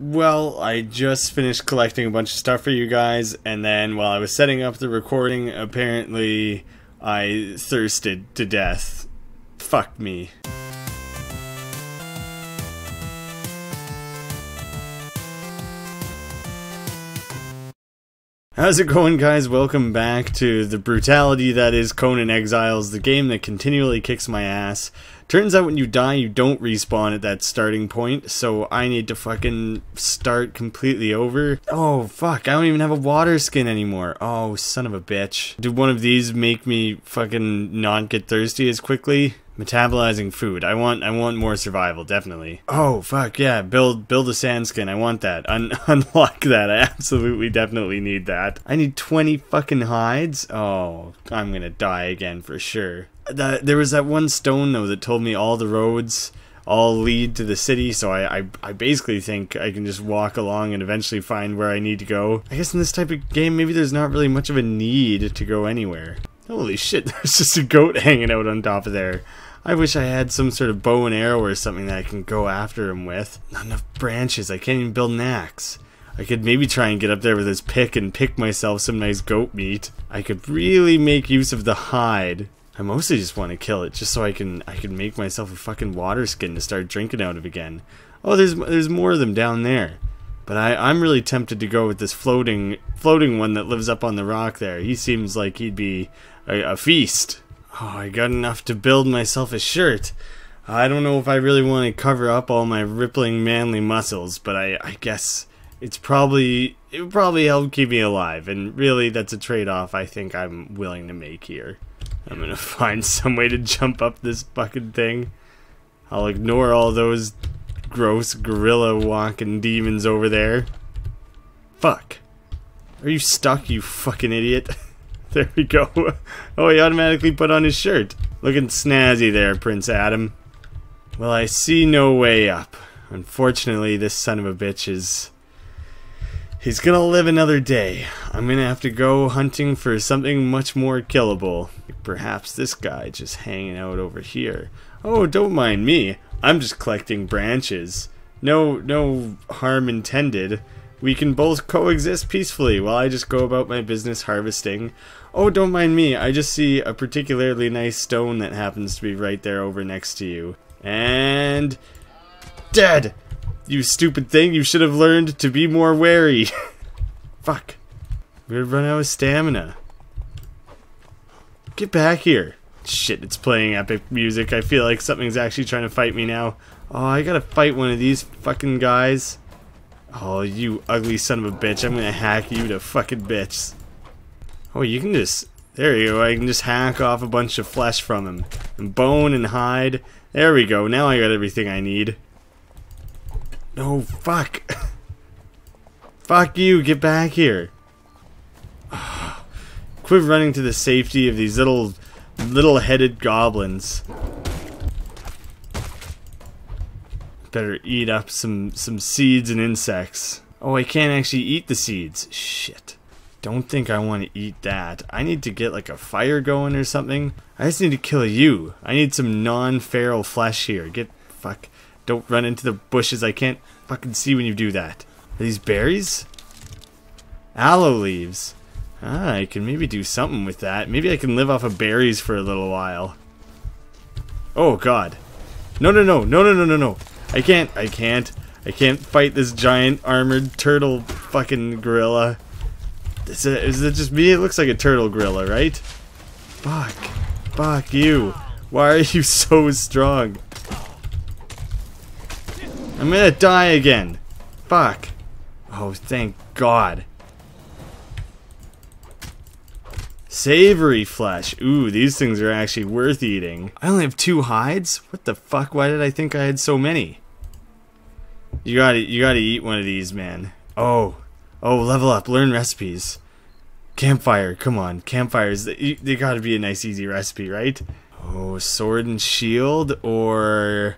Well, I just finished collecting a bunch of stuff for you guys, and then while I was setting up the recording, apparently I thirsted to death. Fuck me. How's it going, guys? Welcome back to the brutality that is Conan Exiles, the game that continually kicks my ass. Turns out when you die, you don't respawn at that starting point, so I need to fucking start completely over. Oh, fuck, I don't even have a water skin anymore. Oh, son of a bitch. Do one of these make me fucking not get thirsty as quickly? Metabolizing food. I want I want more survival, definitely. Oh fuck yeah, build build a sand skin. I want that. Un unlock that. I absolutely definitely need that. I need 20 fucking hides. Oh, I'm gonna die again for sure. The, there was that one stone though that told me all the roads all lead to the city, so I, I, I basically think I can just walk along and eventually find where I need to go. I guess in this type of game, maybe there's not really much of a need to go anywhere. Holy shit, there's just a goat hanging out on top of there. I wish I had some sort of bow and arrow or something that I can go after him with. Not enough branches, I can't even build an axe. I could maybe try and get up there with this pick and pick myself some nice goat meat. I could really make use of the hide. I mostly just want to kill it just so I can I can make myself a fucking water skin to start drinking out of again. Oh, there's there's more of them down there. But I, I'm really tempted to go with this floating floating one that lives up on the rock there. He seems like he'd be a, a feast. Oh, I got enough to build myself a shirt. I don't know if I really want to cover up all my rippling manly muscles, but I, I guess it's probably it would probably help keep me alive, and really that's a trade-off I think I'm willing to make here. I'm gonna find some way to jump up this fucking thing. I'll ignore all those gross gorilla walking demons over there. Fuck. Are you stuck, you fucking idiot? There we go. Oh, he automatically put on his shirt. Looking snazzy there, Prince Adam. Well, I see no way up. Unfortunately, this son of a bitch is... He's gonna live another day. I'm gonna have to go hunting for something much more killable. Perhaps this guy just hanging out over here. Oh, don't mind me. I'm just collecting branches. No, no harm intended. We can both coexist peacefully while I just go about my business harvesting. Oh, don't mind me. I just see a particularly nice stone that happens to be right there over next to you. And... Dead! You stupid thing, you should have learned to be more wary. Fuck. We're gonna run out of stamina. Get back here. Shit, it's playing epic music. I feel like something's actually trying to fight me now. Oh, I gotta fight one of these fucking guys. Oh, you ugly son of a bitch. I'm gonna hack you to fucking bits. Oh, you can just... There you go. I can just hack off a bunch of flesh from him. And bone and hide. There we go. Now I got everything I need. No, fuck. fuck you. Get back here. Quit running to the safety of these little... Little-headed goblins. Better eat up some, some seeds and insects. Oh, I can't actually eat the seeds. Shit. Don't think I want to eat that. I need to get like a fire going or something. I just need to kill you. I need some non-feral flesh here. Get fuck. Don't run into the bushes. I can't fucking see when you do that. Are these berries? Aloe leaves. Ah, I can maybe do something with that. Maybe I can live off of berries for a little while. Oh god. No, no, no, no, no, no, no, no. I can't, I can't. I can't fight this giant armored turtle fucking gorilla. Is it, is it just me? It looks like a turtle gorilla, right? Fuck. Fuck you. Why are you so strong? I'm gonna die again. Fuck. Oh, thank God. Savory flesh. Ooh, these things are actually worth eating. I only have two hides? What the fuck? Why did I think I had so many? You gotta, you gotta eat one of these, man. Oh. Oh, level up. Learn recipes. Campfire. Come on. Campfires. They, they gotta be a nice, easy recipe, right? Oh, sword and shield or...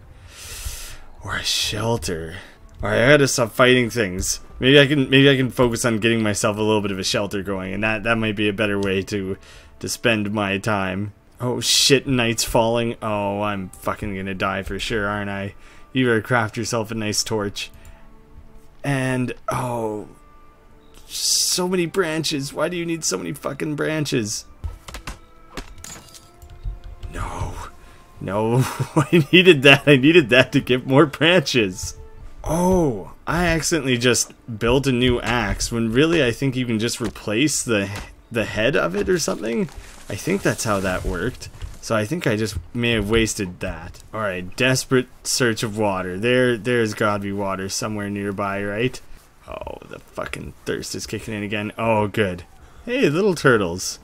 Or a shelter. Alright, I gotta stop fighting things. Maybe I can maybe I can focus on getting myself a little bit of a shelter going, and that that might be a better way to to spend my time. Oh shit, night's falling. Oh, I'm fucking gonna die for sure, aren't I? You better craft yourself a nice torch. And, oh, so many branches. Why do you need so many fucking branches? No. No, I needed that. I needed that to get more branches. Oh, I accidentally just built a new axe when really I think you can just replace the the head of it or something. I think that's how that worked. So I think I just may have wasted that. Alright, desperate search of water. There there's gotta be water somewhere nearby, right? Oh, the fucking thirst is kicking in again. Oh, good. Hey, little turtles.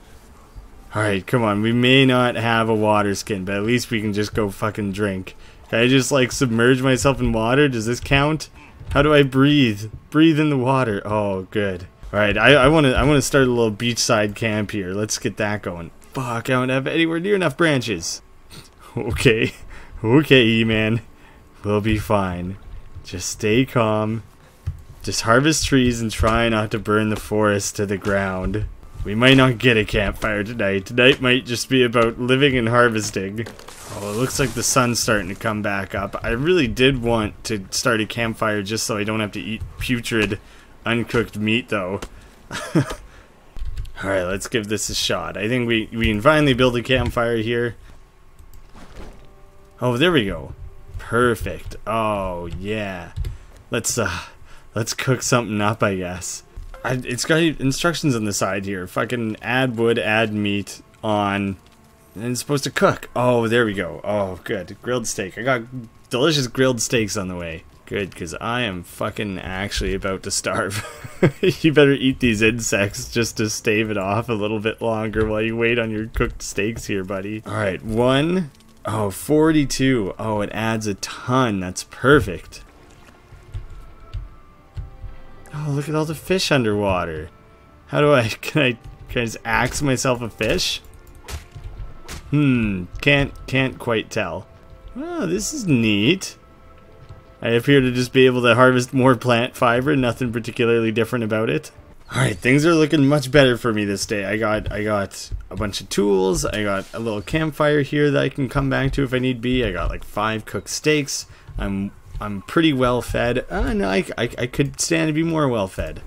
Alright, come on. We may not have a water skin, but at least we can just go fucking drink. Can I just, like, submerge myself in water? Does this count? How do I breathe? Breathe in the water. Oh, good. Alright, I, I want to I wanna start a little beachside camp here. Let's get that going. Fuck, I don't have anywhere near enough branches. okay. Okay, He-Man. We'll be fine. Just stay calm. Just harvest trees and try not to burn the forest to the ground. We might not get a campfire tonight. Tonight might just be about living and harvesting. Oh, it looks like the sun's starting to come back up. I really did want to start a campfire just so I don't have to eat putrid, uncooked meat, though. Alright, let's give this a shot. I think we, we can finally build a campfire here. Oh, there we go. Perfect. Oh, yeah. Let's, uh, let's cook something up, I guess. I, it's got instructions on the side here. Fucking add wood, add meat on, and it's supposed to cook. Oh, there we go. Oh, good. Grilled steak. I got delicious grilled steaks on the way. Good, because I am fucking actually about to starve. you better eat these insects just to stave it off a little bit longer while you wait on your cooked steaks here, buddy. Alright, one. Oh, 42. Oh, it adds a ton. That's perfect. Oh, look at all the fish underwater. How do I, can I, can I just axe myself a fish? Hmm, can't, can't quite tell. Oh, this is neat. I appear to just be able to harvest more plant fiber, nothing particularly different about it. Alright, things are looking much better for me this day. I got I got a bunch of tools, I got a little campfire here that I can come back to if I need be. I got like five cooked steaks. I'm I'm pretty well fed. Uh, no, I, I, I could stand to be more well fed.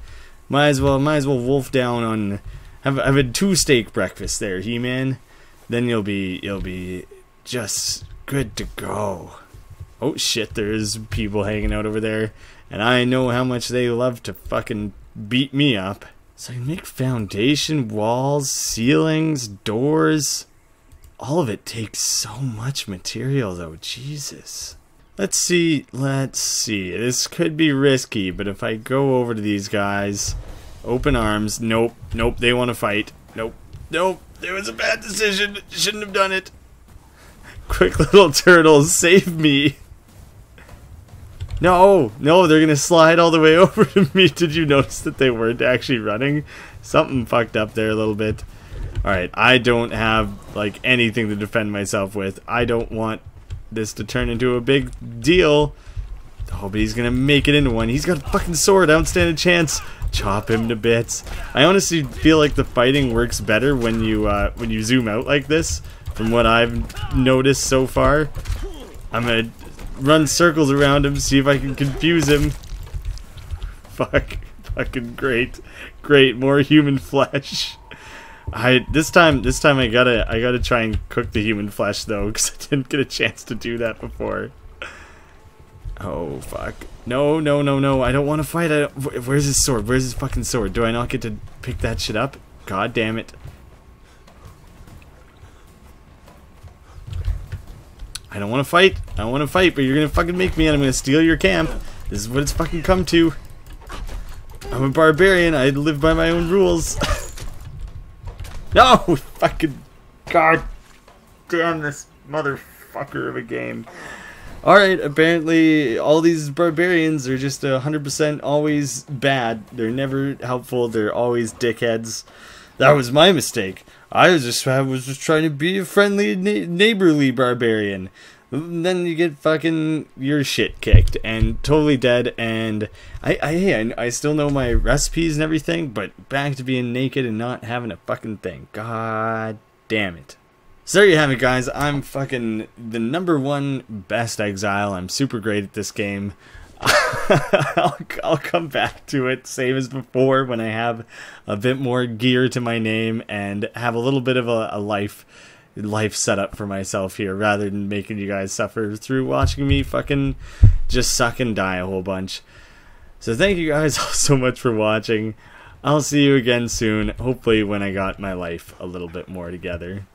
Might as well, might as well wolf down on. Have, have a two steak breakfast there, He Man. Then you'll be you'll be just good to go. Oh shit, there's people hanging out over there, and I know how much they love to fucking beat me up. So I can make foundation, walls, ceilings, doors. All of it takes so much material though, Jesus. Let's see, let's see. This could be risky, but if I go over to these guys, open arms, nope, nope, they want to fight. Nope, nope, it was a bad decision. Shouldn't have done it. Quick little turtles, save me. No, no, they're gonna slide all the way over to me. Did you notice that they weren't actually running? Something fucked up there a little bit. Alright, I don't have, like, anything to defend myself with. I don't want this to turn into a big deal. Oh, but he's gonna make it into one. He's got a fucking sword. I don't stand a chance. Chop him to bits. I honestly feel like the fighting works better when you uh, when you zoom out like this. From what I've noticed so far, I'm gonna run circles around him, see if I can confuse him. Fuck, fucking great, great. More human flesh. I this time this time I gotta I gotta try and cook the human flesh though because I didn't get a chance to do that before. Oh fuck! No no no no! I don't want to fight. I where's his sword? Where's his fucking sword? Do I not get to pick that shit up? God damn it! I don't want to fight. I don't want to fight, but you're gonna fucking make me, and I'm gonna steal your camp. This is what it's fucking come to. I'm a barbarian. I live by my own rules. No! Oh, fucking god damn this motherfucker of a game. Alright, apparently all these barbarians are just 100% always bad. They're never helpful, they're always dickheads. That was my mistake. I was just I was just trying to be a friendly neighborly barbarian then you get fucking your shit kicked and totally dead and I I I still know my recipes and everything, but back to being naked and not having a fucking thing. God damn it. So there you have it guys. I'm fucking the number one best exile. I'm super great at this game. I'll, I'll come back to it, same as before, when I have a bit more gear to my name and have a little bit of a, a life life set up for myself here rather than making you guys suffer through watching me fucking just suck and die a whole bunch. So thank you guys all so much for watching. I'll see you again soon, hopefully when I got my life a little bit more together.